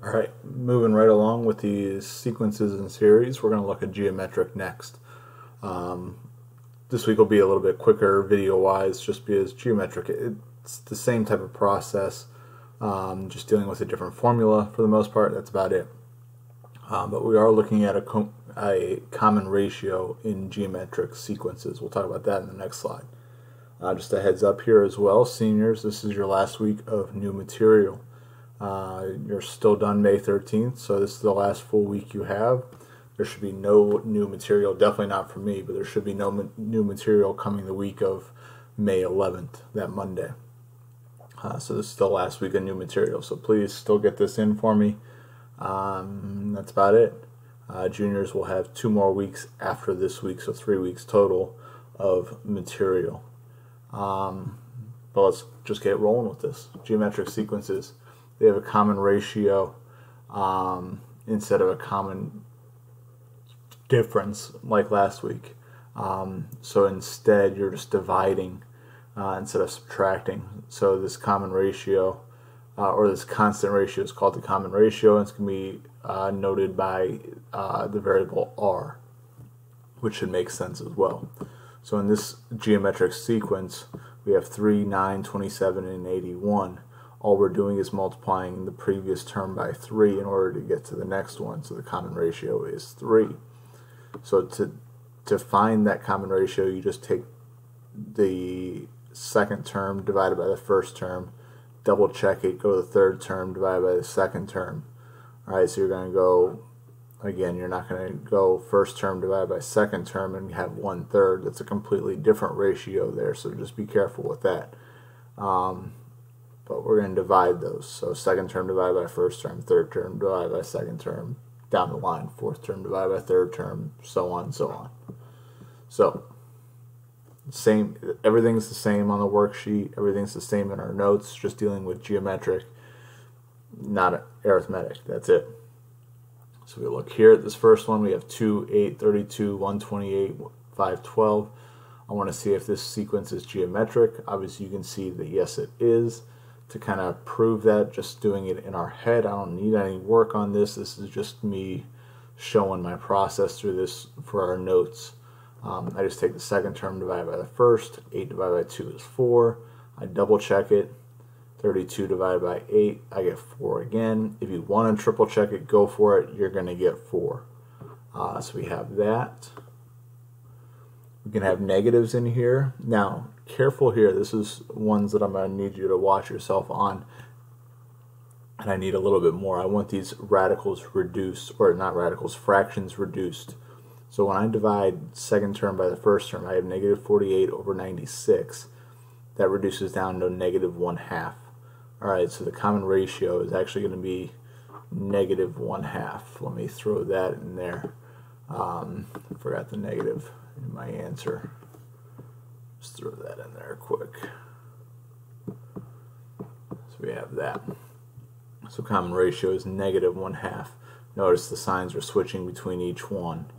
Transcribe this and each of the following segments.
All right, moving right along with these sequences and series, we're going to look at geometric next. Um, this week will be a little bit quicker video-wise just because geometric, it's the same type of process, um, just dealing with a different formula for the most part, that's about it. Um, but we are looking at a, com a common ratio in geometric sequences. We'll talk about that in the next slide. Uh, just a heads up here as well, seniors, this is your last week of new material. Uh, you're still done May 13th, so this is the last full week you have. There should be no new material, definitely not for me, but there should be no ma new material coming the week of May 11th, that Monday. Uh, so this is the last week of new material, so please still get this in for me. Um, that's about it. Uh, juniors will have two more weeks after this week, so three weeks total of material. Um, but let's just get rolling with this. Geometric sequences they have a common ratio um, instead of a common difference like last week. Um, so instead, you're just dividing uh, instead of subtracting. So this common ratio uh, or this constant ratio is called the common ratio and it's going to be uh, noted by uh, the variable r, which should make sense as well. So in this geometric sequence, we have 3, 9, 27, and 81 all we're doing is multiplying the previous term by 3 in order to get to the next one. So the common ratio is 3. So to, to find that common ratio, you just take the second term divided by the first term, double check it, go to the third term divided by the second term. Alright, so you're going to go, again, you're not going to go first term divided by second term and have one third. That's a completely different ratio there, so just be careful with that. Um, but we're going to divide those. So second term divided by first term, third term divided by second term, down the line, fourth term divided by third term, so on and so on. So same, everything's the same on the worksheet, everything's the same in our notes, just dealing with geometric, not arithmetic, that's it. So we look here at this first one, we have 2, 8, 32, 128, 512. I want to see if this sequence is geometric. Obviously you can see that yes it is to kind of prove that, just doing it in our head. I don't need any work on this. This is just me showing my process through this for our notes. Um, I just take the second term divided by the first. 8 divided by 2 is 4. I double check it. 32 divided by 8, I get 4 again. If you want to triple check it, go for it. You're going to get 4. Uh, so we have that. We can have negatives in here. Now, careful here. This is ones that I'm going to need you to watch yourself on. And I need a little bit more. I want these radicals reduced, or not radicals, fractions reduced. So when I divide second term by the first term, I have negative 48 over 96. That reduces down to negative 1 half. Alright, so the common ratio is actually going to be negative 1 half. Let me throw that in there. Um, forgot the negative in my answer. Just throw that in there quick. So we have that. So common ratio is negative one half. Notice the signs are switching between each one.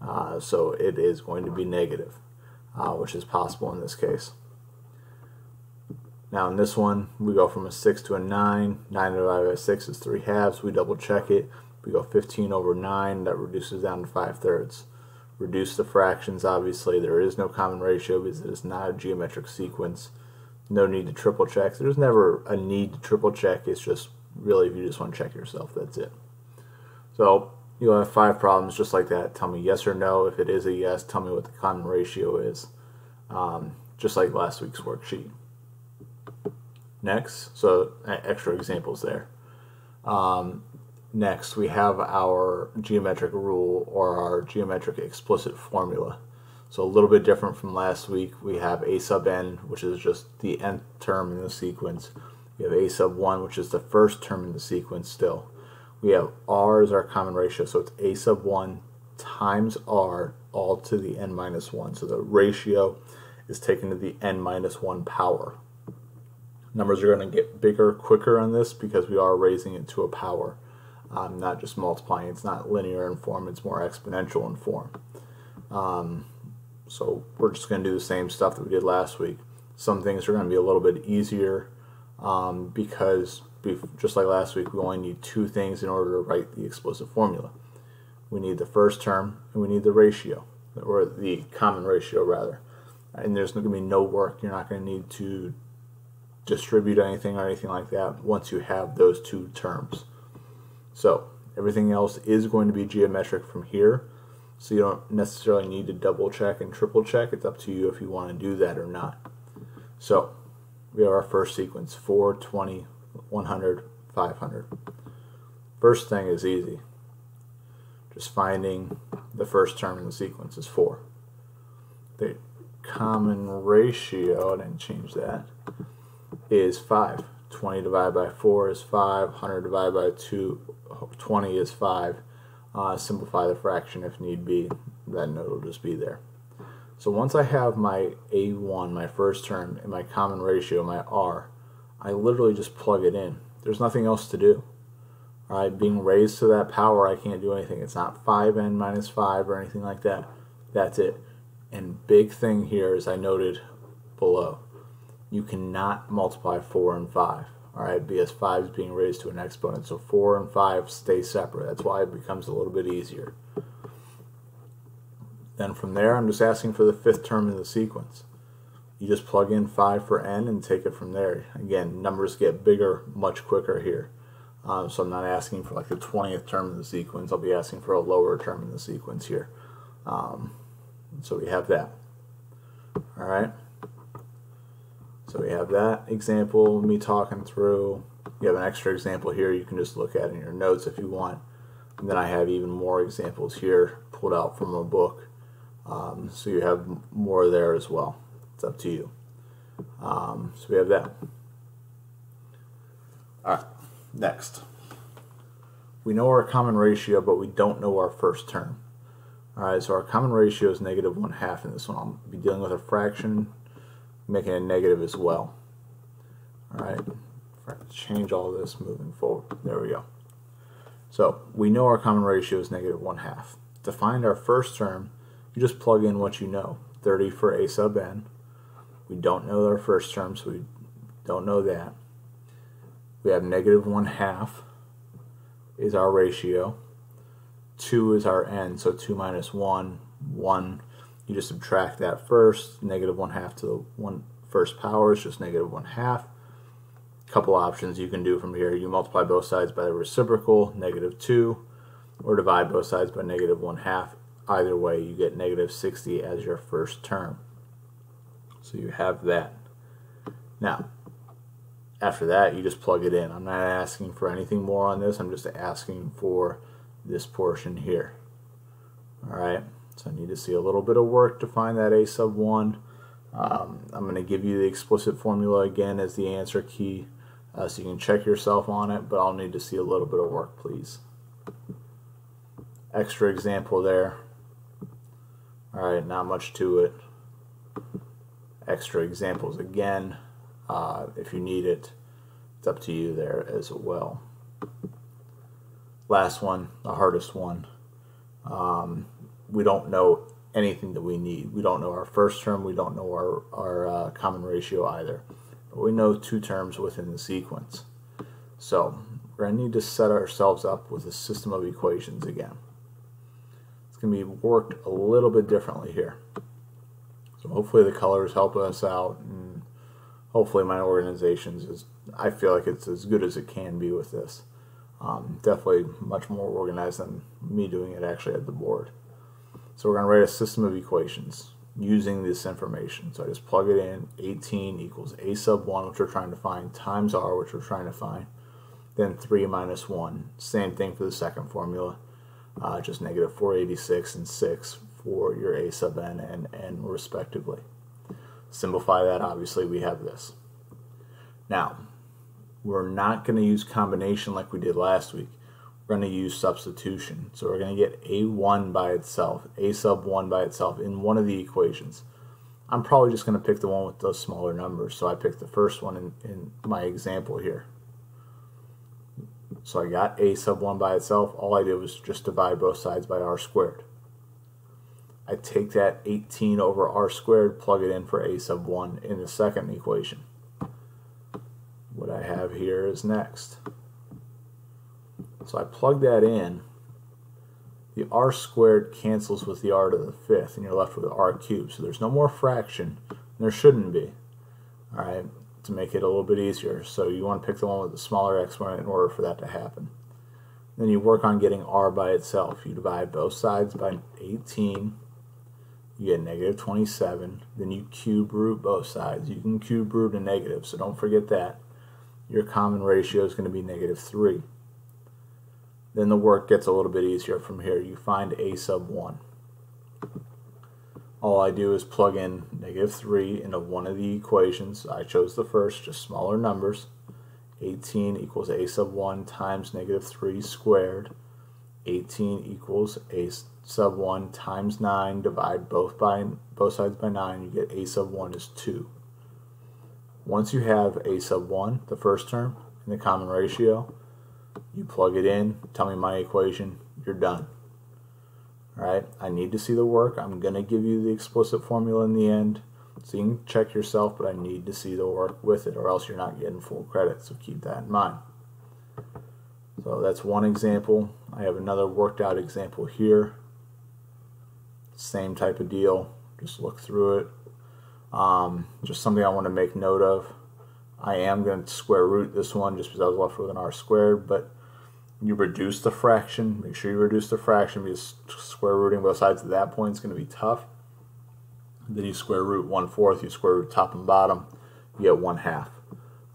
Uh, so it is going to be negative, uh, which is possible in this case. Now in this one, we go from a 6 to a 9. 9 divided by 6 is 3 halves. We double check it. We go 15 over 9. That reduces down to 5 thirds reduce the fractions obviously. There is no common ratio because it is not a geometric sequence. No need to triple check. There's never a need to triple check. It's just really if you just want to check yourself that's it. So you'll have five problems just like that tell me yes or no. If it is a yes tell me what the common ratio is. Um, just like last week's worksheet. Next so extra examples there. Um, Next, we have our geometric rule or our geometric explicit formula. So a little bit different from last week. We have a sub n, which is just the nth term in the sequence. We have a sub 1, which is the first term in the sequence still. We have r as our common ratio, so it's a sub 1 times r all to the n minus 1. So the ratio is taken to the n minus 1 power. Numbers are going to get bigger quicker on this because we are raising it to a power um, not just multiplying. It's not linear in form, it's more exponential in form. Um, so we're just going to do the same stuff that we did last week. Some things are going to be a little bit easier um, because just like last week, we only need two things in order to write the explicit formula. We need the first term and we need the ratio, or the common ratio rather. And there's going to be no work. You're not going to need to distribute anything or anything like that once you have those two terms. So everything else is going to be geometric from here. So you don't necessarily need to double check and triple check. It's up to you if you want to do that or not. So we have our first sequence, 4, 20, 100, 500. First thing is easy. Just finding the first term in the sequence is 4. The common ratio, I didn't change that, is 5. 20 divided by 4 is 5, 100 divided by 2, 20 is 5. Uh, simplify the fraction if need be, then it'll just be there. So once I have my A1, my first term, and my common ratio, my R, I literally just plug it in. There's nothing else to do. All right, being raised to that power, I can't do anything. It's not 5n minus 5 or anything like that. That's it. And big thing here, as I noted below, you cannot multiply 4 and 5. All right, because 5 is being raised to an exponent. So 4 and 5 stay separate. That's why it becomes a little bit easier. Then from there, I'm just asking for the fifth term in the sequence. You just plug in 5 for n and take it from there. Again, numbers get bigger much quicker here. Um, so I'm not asking for like the 20th term in the sequence. I'll be asking for a lower term in the sequence here. Um, so we have that. All right. So we have that example, me talking through. You have an extra example here you can just look at in your notes if you want. And then I have even more examples here pulled out from a book um, so you have more there as well. It's up to you. Um, so we have that. All right, next. We know our common ratio, but we don't know our first term. All right, so our common ratio is negative one half in this one. I'll be dealing with a fraction, making it negative as well. All right, change all this moving forward. There we go. So we know our common ratio is negative one half. To find our first term, you just plug in what you know. 30 for a sub n. We don't know our first term, so we don't know that. We have negative 1 half is our ratio. 2 is our n, so 2 minus 1, 1. You just subtract that first. Negative 1 half to the one first power is just negative 1 half. Couple options you can do from here. You multiply both sides by the reciprocal, negative 2, or divide both sides by negative 1 half either way you get negative 60 as your first term so you have that now after that you just plug it in I'm not asking for anything more on this I'm just asking for this portion here alright so I need to see a little bit of work to find that a sub 1 um, I'm going to give you the explicit formula again as the answer key uh, so you can check yourself on it but I'll need to see a little bit of work please extra example there Alright, not much to it. Extra examples again, uh, if you need it. It's up to you there as well. Last one, the hardest one. Um, we don't know anything that we need. We don't know our first term, we don't know our, our uh, common ratio either. But we know two terms within the sequence. So we're going to need to set ourselves up with a system of equations again It's going to be worked a little bit differently here. So hopefully the colors help us out and hopefully my organizations is I feel like it's as good as it can be with this. Um, definitely much more organized than me doing it actually at the board. So we're going to write a system of equations using this information. So I just plug it in, 18 equals a sub 1, which we're trying to find, times r, which we're trying to find, then 3 minus 1. Same thing for the second formula uh, just negative 486 and 6 for your a sub n and n respectively. Simplify that, obviously we have this. Now, we're not going to use combination like we did last week. We're going to use substitution. So we're going to get a1 by itself, a sub 1 by itself in one of the equations. I'm probably just going to pick the one with those smaller numbers. So I picked the first one in, in my example here. So I got a sub 1 by itself. All I did was just divide both sides by r squared. I take that 18 over r squared, plug it in for a sub 1 in the second equation. What I have have here is next. So I plug that in. The r squared cancels with the r to the fifth, and you're left with r cubed. So there's no more fraction. There shouldn't be. All right, to make it a little bit easier. So you want to pick the one with the smaller exponent in order for that to happen. Then you work on getting r by itself. You divide both sides by 18. You get negative 27. Then you cube root both sides. You can cube root a negative, so don't forget that. Your common ratio is going to be negative 3. Then the work gets a little bit easier from here. You find a sub 1. All I do is plug in negative 3 into one of the equations. I chose the first, just smaller numbers. 18 equals a sub 1 times negative 3 squared. 18 equals a sub 1 times 9. Divide both by both sides by 9. You get a sub 1 is 2. Once you have a sub 1, the first term, in the common ratio, you plug it in, tell me my equation, you're done. Alright, I need to see the work. I'm going to give you the explicit formula in the end. So you can check yourself, but I need to see the work with it or else you're not getting full credit. So keep that in mind. So that's one example. I have another worked out example here. Same type of deal. Just look through it. Um, just something I want to make note of. I am going to square root this one just because I was left with an r squared, but you reduce the fraction. Make sure you reduce the fraction because square rooting both sides at that point is going to be tough. Then you square root one fourth, you square root top and bottom, you get one half.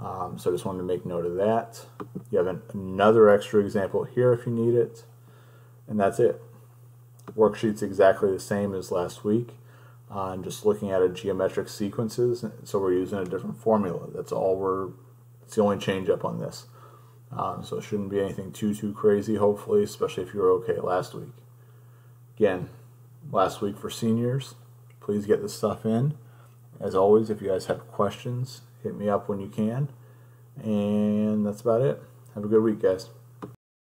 Um, so I just wanted to make note of that. You have an, another extra example here if you need it. And that's it. Worksheet's exactly the same as last week. Uh, I'm just looking at a geometric sequences, so we're using a different formula. That's all we're, it's the only change up on this. Um, so it shouldn't be anything too, too crazy, hopefully, especially if you were okay last week. Again, last week for seniors, please get this stuff in. As always, if you guys have questions, hit me up when you can. And that's about it. Have a good week, guys.